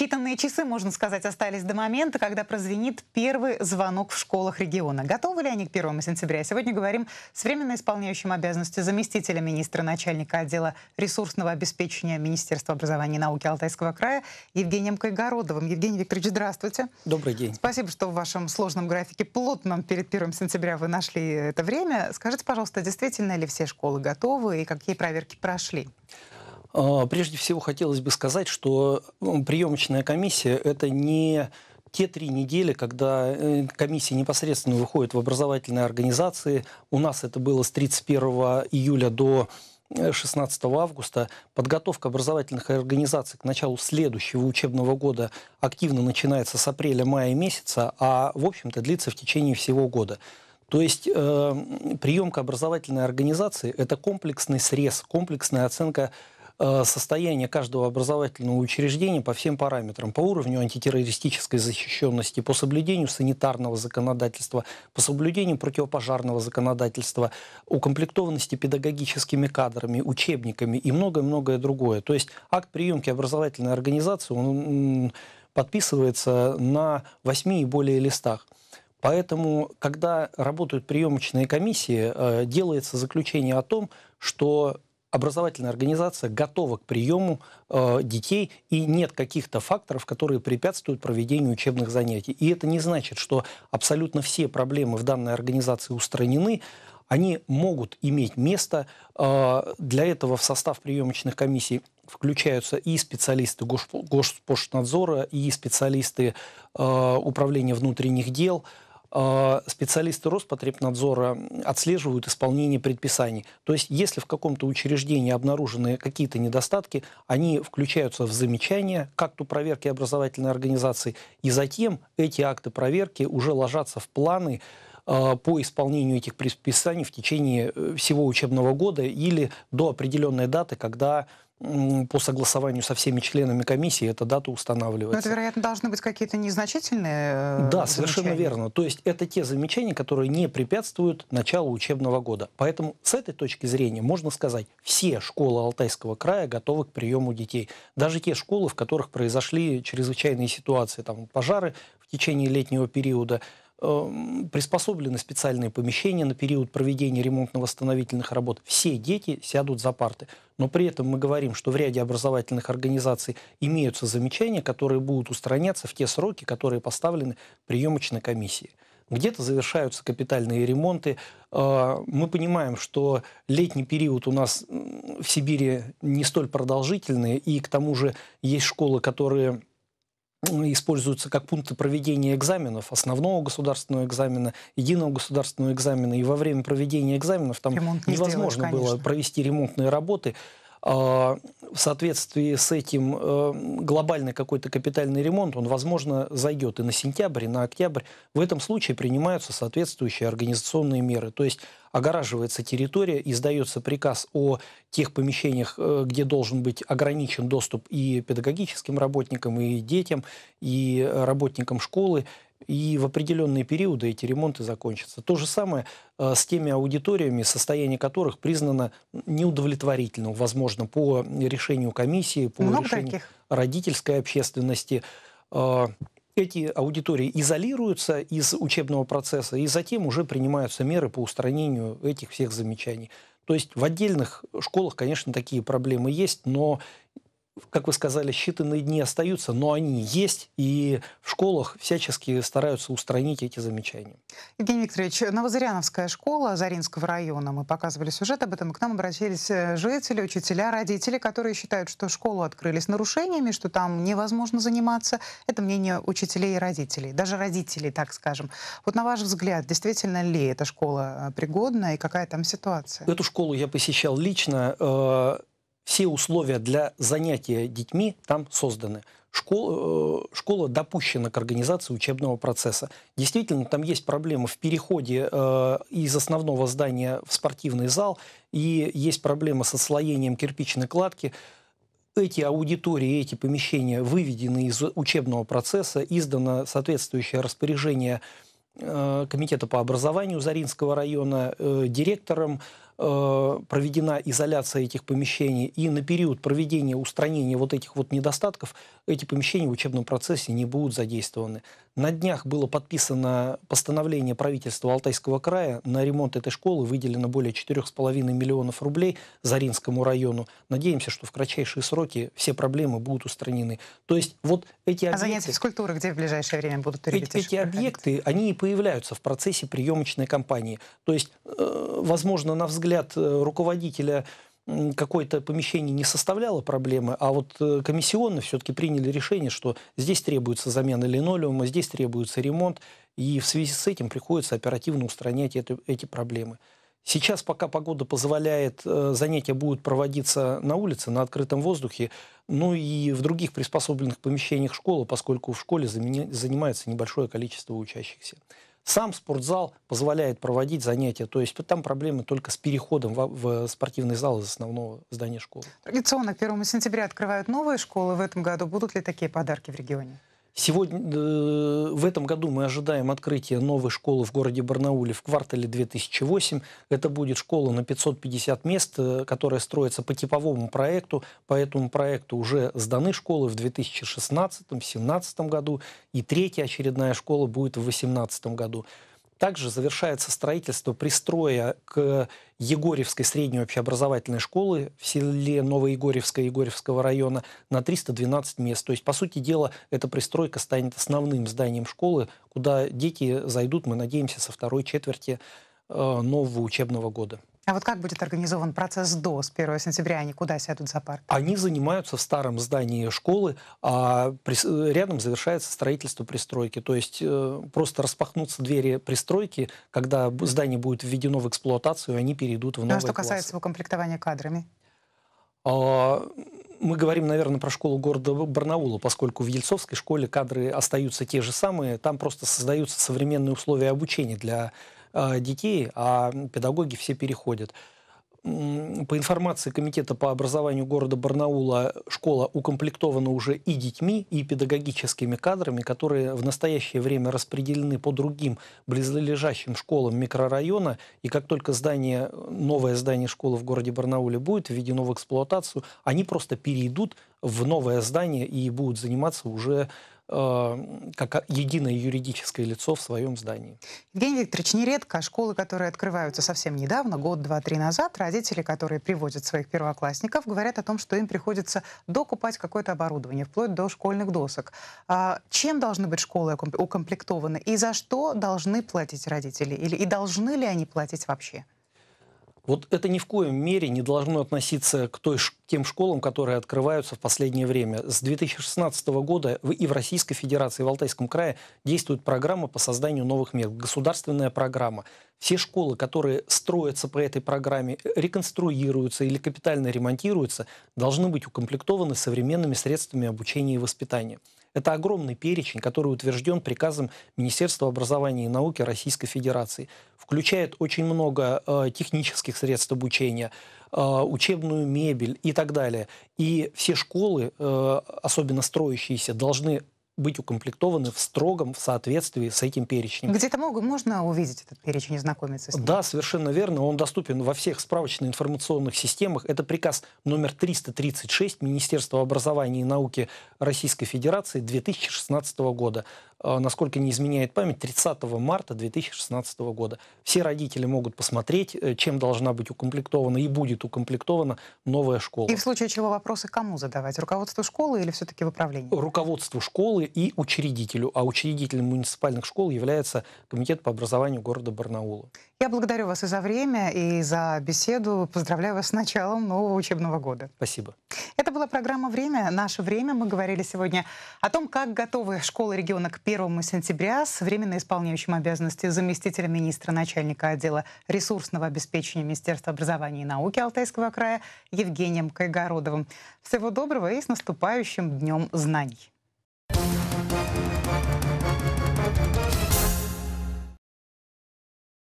Считанные часы, можно сказать, остались до момента, когда прозвенит первый звонок в школах региона. Готовы ли они к 1 сентября? Сегодня говорим с временно исполняющим обязанности заместителя министра начальника отдела ресурсного обеспечения Министерства образования и науки Алтайского края Евгением Кайгородовым. Евгений Викторович, здравствуйте. Добрый день. Спасибо, что в вашем сложном графике плотном перед 1 сентября вы нашли это время. Скажите, пожалуйста, действительно ли все школы готовы и какие проверки прошли? А, прежде всего хотелось бы сказать, что ну, приемочная комиссия – это не те три недели, когда э, комиссия непосредственно выходит в образовательные организации. У нас это было с 31 июля до 16 августа. Подготовка образовательных организаций к началу следующего учебного года активно начинается с апреля-мая месяца, а в общем-то длится в течение всего года. То есть э, приемка образовательной организации – это комплексный срез, комплексная оценка Э, состояние каждого образовательного учреждения по всем параметрам. По уровню антитеррористической защищенности, по соблюдению санитарного законодательства, по соблюдению противопожарного законодательства, укомплектованности педагогическими кадрами, учебниками и многое-многое другое. То есть акт приемки образовательной организации он подписывается на 8 и более листах. Поэтому, когда работают приемочные комиссии, э, делается заключение о том, что образовательная организация готова к приему э, детей, и нет каких-то факторов, которые препятствуют проведению учебных занятий. И это не значит, что абсолютно все проблемы в данной организации устранены. Они могут иметь место. Э, для этого в состав приемочных комиссий включаются и специалисты Госпоштнадзора, и специалисты э, Управления внутренних дел, специалисты Роспотребнадзора отслеживают исполнение предписаний. То есть, если в каком-то учреждении обнаружены какие-то недостатки, они включаются в замечания к акту проверки образовательной организации, и затем эти акты проверки уже ложатся в планы а, по исполнению этих предписаний в течение э, всего учебного года или до определенной даты, когда по согласованию со всеми членами комиссии эта дата устанавливается. Но это, вероятно, должны быть какие-то незначительные э, Да, совершенно верно. То есть это те замечания, которые не препятствуют началу учебного года. Поэтому с этой точки зрения можно сказать, все школы Алтайского края готовы к приему детей. Даже те школы, в которых произошли чрезвычайные ситуации, там пожары в течение летнего периода, приспособлены специальные помещения на период проведения ремонтно-восстановительных работ. Все дети сядут за парты. Но при этом мы говорим, что в ряде образовательных организаций имеются замечания, которые будут устраняться в те сроки, которые поставлены приемочной комиссией. Где-то завершаются капитальные ремонты. Э, мы понимаем, что летний период у нас в Сибири не столь продолжительный, и к тому же есть школы, которые используются как пункты проведения экзаменов, основного государственного экзамена, единого государственного экзамена. И во время проведения экзаменов там Ремонт не невозможно сделаешь, было провести ремонтные работы. А, в соответствии с этим э, глобальный какой-то капитальный ремонт, он, возможно, зайдет и на сентябрь, и на октябрь. В этом случае принимаются соответствующие организационные меры. То есть огораживается территория, издается приказ о тех помещениях, э, где должен быть ограничен доступ и педагогическим работникам, и детям, и работникам школы и в определенные периоды эти ремонты закончатся. То же самое э, с теми аудиториями, состояние которых признано неудовлетворительным, возможно, по решению комиссии, по Много решению таких. родительской общественности. Э, эти аудитории изолируются из учебного процесса, и затем уже принимаются меры по устранению этих всех замечаний. То есть в отдельных школах, конечно, такие проблемы есть, но как вы сказали, считанные дни остаются, но они есть, и в школах всячески стараются устранить эти замечания. Евгений Викторович, Новозыряновская школа Заринского района, мы показывали сюжет об этом, к нам обратились э, жители, учителя, родители, которые считают, что школу открыли с нарушениями, что там невозможно заниматься. Это мнение учителей и родителей, даже родителей, так скажем. Вот на ваш взгляд, действительно ли эта школа э, пригодна и какая там ситуация? Эту школу я посещал лично э, все условия для занятия детьми там созданы. Школа, э, школа допущена к организации учебного процесса. Действительно, там есть проблемы в переходе э, из основного здания в спортивный зал, и есть проблемы с отслоением кирпичной кладки. Эти аудитории, эти помещения выведены из учебного процесса, издано соответствующее распоряжение э, Комитета по образованию Заринского района, директором проведена изоляция этих помещений, и на период проведения устранения вот этих вот недостатков эти помещения в учебном процессе не будут задействованы. На днях было подписано постановление правительства Алтайского края. На ремонт этой школы выделено более 4,5 миллионов рублей Заринскому району. Надеемся, что в кратчайшие сроки все проблемы будут устранены. То есть вот эти объекты... А занятия физкультуры где в ближайшее время будут эти, эти объекты, они и появляются в процессе приемочной кампании. То есть, э, возможно, на взгляд э, руководителя какое-то помещение не составляло проблемы, а вот э, комиссионно все-таки приняли решение, что здесь требуется замена линолеума, здесь требуется ремонт, и в связи с этим приходится оперативно устранять это, эти проблемы. Сейчас, пока погода позволяет, э, занятия будут проводиться на улице, на открытом воздухе, ну и в других приспособленных помещениях школы, поскольку в школе занимается небольшое количество учащихся. Сам спортзал позволяет проводить занятия, то есть там проблемы только с переходом в, в спортивный зал из основного здания школы. Традиционно к 1 сентября открывают новые школы в этом году. Будут ли такие подарки в регионе? Сегодня, э, в этом году мы ожидаем открытия новой школы в городе Барнауле в квартале 2008. Это будет школа на 550 мест, э, которая строится по типовому проекту. По этому проекту уже сданы школы в 2016-2017 году, и третья очередная школа будет в 2018 году. Также завершается строительство пристроя к Егорьевской средней общеобразовательной школы в селе Новоегорьевское Егорьевского района на 312 мест. То есть, по сути дела, эта пристройка станет основным зданием школы, куда дети зайдут, мы надеемся, со второй четверти э, нового учебного года. А вот как будет организован процесс до с 1 сентября? Они куда сядут за парты? Они занимаются в старом здании школы, а рядом завершается строительство пристройки. То есть э, просто распахнутся двери пристройки, когда здание будет введено в эксплуатацию, они перейдут в новые ну, а что касается классы. укомплектования кадрами? А, мы говорим, наверное, про школу города Барнаула, поскольку в Ельцовской школе кадры остаются те же самые, там просто создаются современные условия обучения для детей, а педагоги все переходят. По информации Комитета по образованию города Барнаула, школа укомплектована уже и детьми, и педагогическими кадрами, которые в настоящее время распределены по другим близлежащим школам микрорайона. И как только здание, новое здание школы в городе Барнауле будет введено в эксплуатацию, они просто перейдут в новое здание и будут заниматься уже как единое юридическое лицо в своем здании. Евгений Викторович, нередко школы, которые открываются совсем недавно, год, два, три назад, родители, которые приводят своих первоклассников, говорят о том, что им приходится докупать какое-то оборудование, вплоть до школьных досок. А чем должны быть школы укомплектованы и за что должны платить родители? Или, и должны ли они платить вообще? Вот это ни в коем мере не должно относиться к той, тем школам, которые открываются в последнее время. С 2016 года и в Российской Федерации, и в Алтайском крае действует программа по созданию новых мест, государственная программа. Все школы, которые строятся по этой программе, реконструируются или капитально ремонтируются, должны быть укомплектованы современными средствами обучения и воспитания. Это огромный перечень, который утвержден приказом Министерства образования и науки Российской Федерации. Включает очень много э, технических средств обучения, э, учебную мебель и так далее. И все школы, э, особенно строящиеся, должны быть укомплектованы в строгом в соответствии с этим перечнем. Где-то можно увидеть этот перечень и знакомиться с ним? Да, совершенно верно. Он доступен во всех справочно-информационных системах. Это приказ номер 336 Министерства образования и науки Российской Федерации 2016 года. А, насколько не изменяет память, 30 марта 2016 года. Все родители могут посмотреть, э, чем должна быть укомплектована и будет укомплектована новая школа. И в случае чего вопросы кому задавать? Руководству школы или все-таки в управлении? Руководству школы и учредителю. А учредителем муниципальных школ является Комитет по образованию города Барнаула. Я благодарю вас и за время, и за беседу. Поздравляю вас с началом нового учебного года. Спасибо. Это была программа «Время». Наше время. Мы говорили сегодня о том, как готовы школы региона к 1 сентября с временно исполняющим обязанности заместителя министра начальника отдела ресурсного обеспечения Министерства образования и науки Алтайского края Евгением Кайгородовым. Всего доброго и с наступающим Днем знаний.